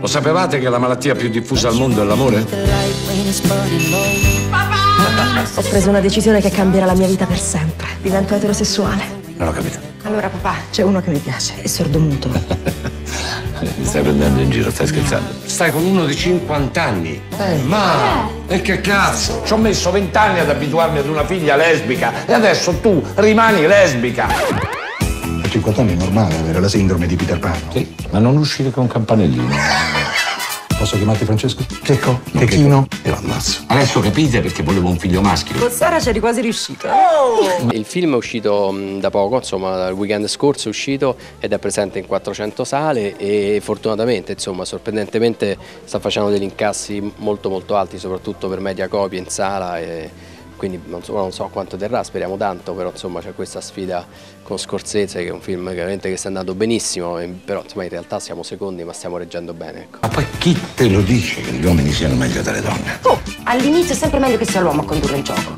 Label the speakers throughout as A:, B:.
A: Lo sapevate che la malattia più diffusa al mondo è l'amore?
B: Ho preso una decisione che cambierà la mia vita per sempre. Divento eterosessuale.
A: Non ho capito.
B: Allora, papà, c'è uno che mi piace, è sordomuto.
A: Mi stai prendendo in giro, stai scherzando? Stai con uno di 50 anni. Eh, ma... E che cazzo? Ci ho messo 20 anni ad abituarmi ad una figlia lesbica e adesso tu rimani lesbica.
C: A 50 anni è normale avere la sindrome di Peter Pan.
A: Sì, ma non uscire con un campanellino.
C: Posso chiamarti Francesco? Checco? Checchino?
A: E lo ammazzo. Adesso capite perché volevo un figlio maschio.
B: Con Sara c'eri quasi riuscito.
D: Il film è uscito mh, da poco, insomma, il weekend scorso è uscito ed è presente in 400 sale e fortunatamente, insomma, sorprendentemente sta facendo degli incassi molto molto alti, soprattutto per media copia in sala e quindi non so, non so quanto terrà, speriamo tanto, però insomma c'è questa sfida con Scorsese che è un film che veramente che sta andando benissimo, però insomma in realtà siamo secondi ma stiamo reggendo bene. Ecco.
A: Ma poi chi te lo dice che gli uomini siano meglio delle donne?
E: Oh, all'inizio è sempre meglio che sia l'uomo a condurre il gioco.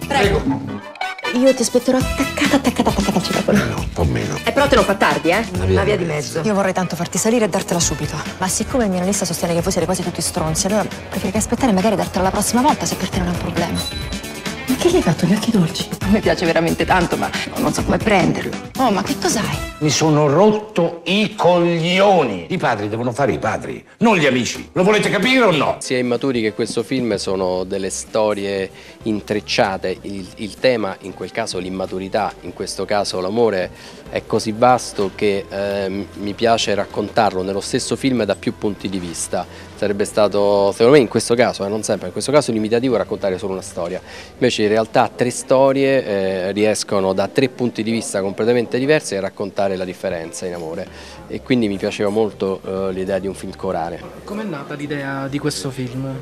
B: Io ti aspetterò attaccata, attaccata, attaccata al citofono.
A: No, un po' meno.
E: E però te non fa tardi, eh?
B: Una via di mezzo.
F: Io vorrei tanto farti salire e dartela subito. Ma siccome il mio analista sostiene che voi siete quasi tutti stronzi, allora preferirei aspettare e magari dartela la prossima volta se per te non è un problema.
B: Ma che gli hai fatto gli occhi dolci?
F: A me piace veramente tanto, ma non so come prenderlo. Oh, ma che cos'hai?
A: Mi sono rotto i coglioni. I padri devono fare i padri, non gli amici. Lo volete capire o no?
D: Sia Immaturi che questo film sono delle storie intrecciate, il, il tema, in quel caso l'immaturità, in questo caso l'amore, è così vasto che ehm, mi piace raccontarlo nello stesso film da più punti di vista. Sarebbe stato, secondo me in questo caso, eh, non sempre, in questo caso limitativo raccontare solo una storia. Invece in realtà tre storie eh, riescono da tre punti di vista completamente diversi a raccontare la differenza in amore e quindi mi piaceva molto eh, l'idea di un film corale.
G: Com'è nata l'idea di questo film?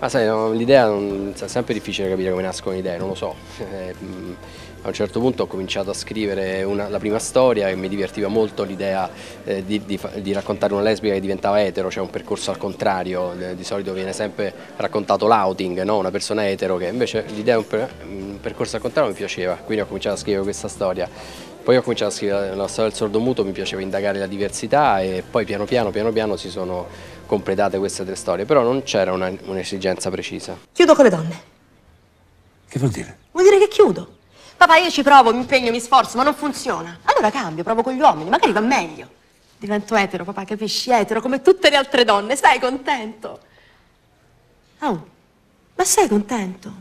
D: Ma sai, no, l'idea è sempre difficile capire come nascono le idee, non lo so. Eh, a un certo punto ho cominciato a scrivere una- la prima storia e mi divertiva molto l'idea eh, di, di di raccontare una lesbica che diventava etero, cioè un percorso al contrario. Eh, Di solito viene sempre raccontato l'outing, no? una persona etero che invece l'idea di un, un percorso al contrario mi piaceva, quindi ho cominciato a scrivere questa storia. Poi ho cominciato a scrivere la storia del sordomuto, mi piaceva indagare la diversità e poi piano piano, piano piano si sono completate queste tre storie, però non c'era un'esigenza precisa.
B: Chiudo con le donne.
A: Che vuol dire?
B: Vuol dire che chiudo.
E: Papà, io ci provo, mi impegno, mi sforzo, ma non funziona. Allora cambio, provo con gli uomini, magari va meglio. Divento etero, papà, capisci? Etero, come tutte le altre donne. Stai contento? Oh, ma sei contento?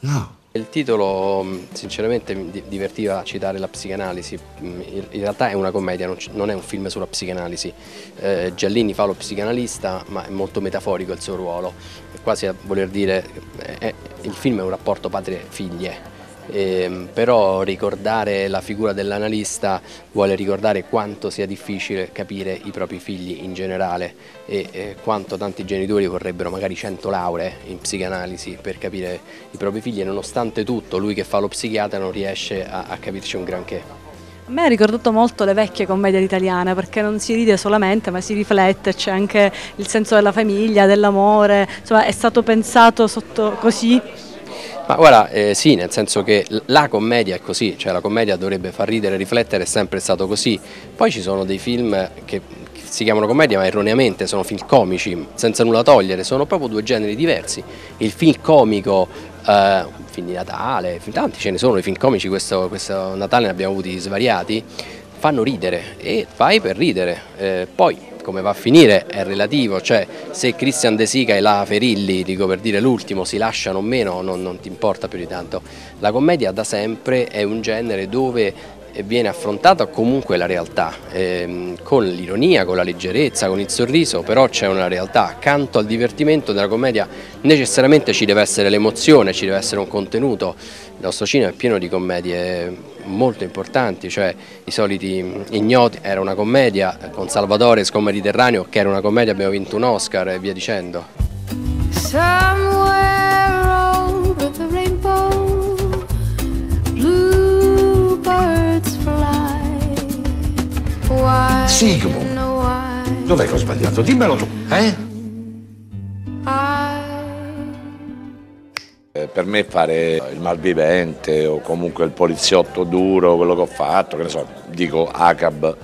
A: No.
D: Il titolo mh, sinceramente mi di- divertiva a citare la psicanalisi, Mh, in realtà è una commedia, non, è un film sulla psicanalisi. Eh, Giallini fa lo psicanalista ma è molto metaforico il suo ruolo, è quasi a voler dire eh, è- il film è un rapporto padre-figlie. Ehm, però ricordare la figura dell'analista vuole ricordare quanto sia difficile capire i propri figli in generale e eh, quanto tanti genitori vorrebbero magari 100 lauree in psicanalisi per capire i propri figli e nonostante tutto lui che fa lo psichiatra non riesce a, a capirci un granché.
H: A me ha ricordato molto le vecchie commedie italiane perché non si ride solamente ma si riflette, c'è anche il senso della famiglia, dell'amore, insomma è stato pensato sotto così.
D: Ma guarda, eh, sì, nel senso che la commedia è così, cioè la commedia dovrebbe far ridere riflettere, è sempre stato così. Poi ci sono dei film che si chiamano commedia ma erroneamente sono film comici, senza nulla togliere, sono proprio due generi diversi. Il film comico, eh, film di Natale, tanti ce ne sono, i film comici questo, questo Natale ne abbiamo avuti svariati, fanno ridere e fai per ridere. Eh, poi come va a finire è relativo, cioè se Christian De Sica e la Ferilli, dico per dire l'ultimo, si lasciano o meno non, non ti importa più di tanto. La commedia da sempre è un genere dove viene affrontata comunque la realtà, ehm, con l'ironia, con la leggerezza, con il sorriso, però c'è una realtà. Accanto al divertimento della commedia necessariamente ci deve essere l'emozione, ci deve essere un contenuto. Il nostro cinema è pieno di commedie molto importanti, cioè i soliti ignoti era una commedia, con Salvatore Scom Mediterraneo che era una commedia abbiamo vinto un Oscar e via dicendo.
I: Somewhere
A: Sigmund. Dov'è che ho sbagliato? Dimmelo tu, eh?
J: Eh, Per me fare il malvivente o comunque il poliziotto duro, quello che ho fatto, che ne so, dico ACAB,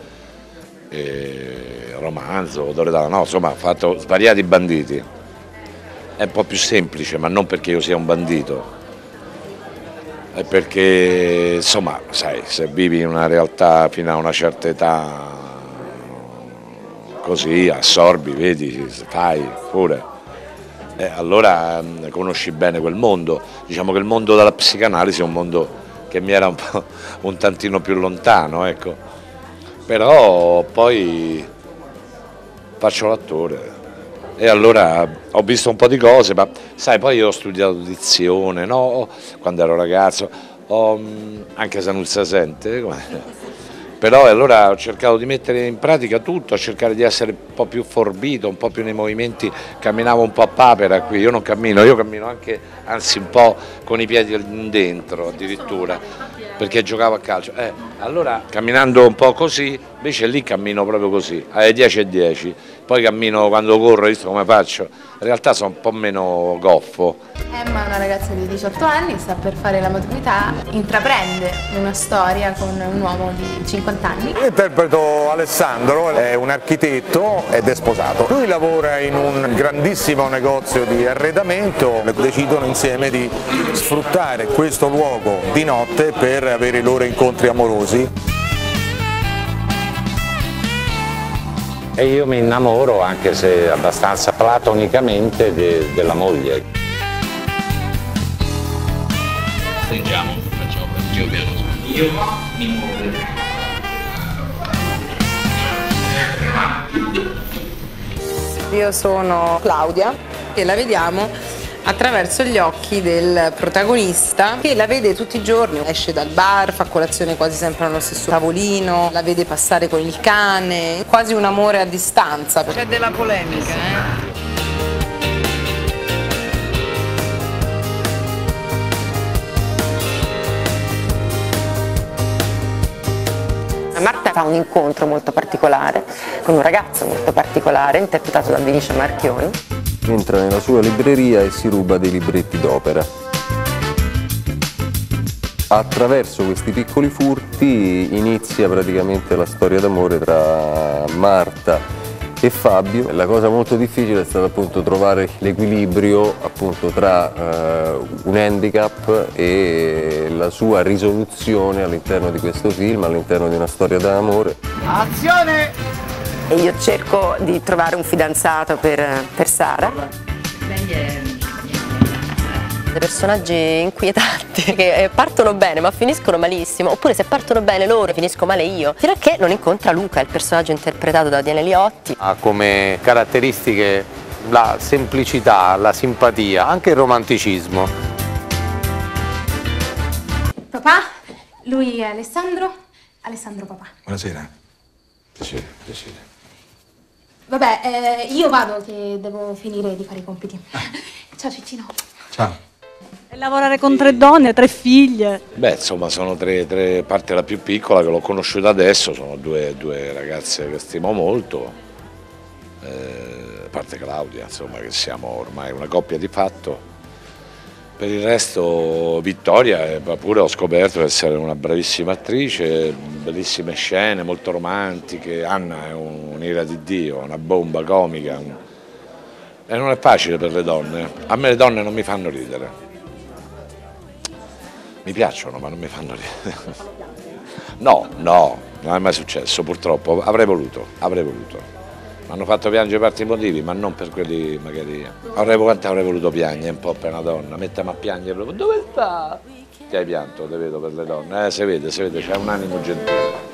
J: eh, romanzo, Loredana, no, insomma ha fatto svariati banditi. È un po' più semplice, ma non perché io sia un bandito, perché insomma, sai, se vivi in una realtà fino a una certa età così, assorbi, vedi, fai pure. E allora mh, conosci bene quel mondo. Diciamo che il mondo della psicanalisi è un mondo che mi era un, un tantino più lontano, ecco. Però poi faccio l'attore e allora ho visto un po' di cose, ma sai, poi ho studiato dizione, no? quando ero ragazzo, ho, mh, anche se non si sente, però allora ho cercato di mettere in pratica tutto, cercare di essere un po' più forbito, un po' più nei movimenti, camminavo un po' a papera qui, io non cammino, io cammino anche, anzi un po' con i piedi dentro addirittura, perché giocavo a calcio. Eh, allora camminando un po' così, invece lì cammino proprio così, alle 10 e 10, poi cammino quando corro, visto come faccio, in realtà sono un po' meno goffo.
K: Emma è una ragazza di 18 anni, sta per fare la maturità, intraprende una storia con un uomo di 50 anni.
L: Interpreto Alessandro, è un architetto ed è sposato. Lui lavora in un grandissimo negozio di arredamento, decidono insieme di sfruttare questo luogo di notte per avere i loro incontri amorosi.
A: E io mi innamoro, anche se abbastanza platonicamente, de- della moglie.
M: Stringiamo, facciamo io piano. Io mi muovo.
N: Io sono Claudia e la vediamo attraverso gli occhi del protagonista che la vede tutti i giorni, esce dal bar, fa colazione quasi sempre allo stesso tavolino, la vede passare con il cane, quasi un amore a distanza. C'è della polemica, eh?
O: Marta fa un incontro molto particolare con un ragazzo molto particolare interpretato da Vinicio Marchioni.
P: Entra nella sua libreria e si ruba dei libretti d'opera. Attraverso questi piccoli furti inizia praticamente la storia d'amore tra Marta e Fabio. La cosa molto difficile è stata appunto trovare l'equilibrio appunto tra eh, un handicap e la sua risoluzione all'interno di questo film, all'interno di una storia d'amore.
O: Azione! E io cerco di trovare un fidanzato per, per Sara.
E: Dei personaggi inquietanti che eh, partono bene ma finiscono malissimo, oppure se partono bene loro finisco male io, fino a che non incontra Luca, il personaggio interpretato da Diane Liotti.
Q: Ha come caratteristiche la semplicità, la simpatia, anche il romanticismo.
K: Papà, lui è Alessandro. Alessandro papà.
C: Buonasera.
A: Piacere, piacere.
K: Vabbè, eh, io vado che devo finire di fare i compiti. Ciao Ciccino.
C: Ciao.
H: E lavorare con tre donne, tre figlie.
J: Beh, insomma, sono tre, tre, parte la più piccola che l'ho conosciuta adesso, sono due, due ragazze che stimo molto, eh, a parte Claudia, insomma, che siamo ormai una coppia di fatto. Per il resto Vittoria, eh, pure ho scoperto di essere una bravissima attrice, bellissime scene, molto romantiche, Anna è un- un'ira di Dio, una bomba comica, e non è facile per le donne, a me le donne non mi fanno ridere. Mi piacciono, ma non mi fanno ridere. No, no, non è mai successo, purtroppo. Avrei voluto, avrei voluto. Mi hanno fatto piangere per altri motivi, ma non per quelli magari. Avrei, quanto avrei voluto piangere un po' per una donna, mettiamo a piangere. Dove sta? Ti hai pianto, te vedo per le donne. Eh, si vede, si vede, c'è un animo gentile.